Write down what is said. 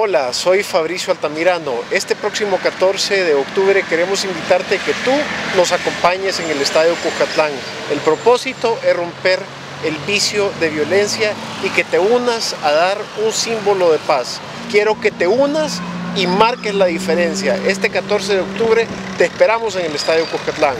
Hola, soy Fabricio Altamirano. Este próximo 14 de octubre queremos invitarte a que tú nos acompañes en el Estadio Cucatlán. El propósito es romper el vicio de violencia y que te unas a dar un símbolo de paz. Quiero que te unas y marques la diferencia. Este 14 de octubre te esperamos en el Estadio Cucatlán.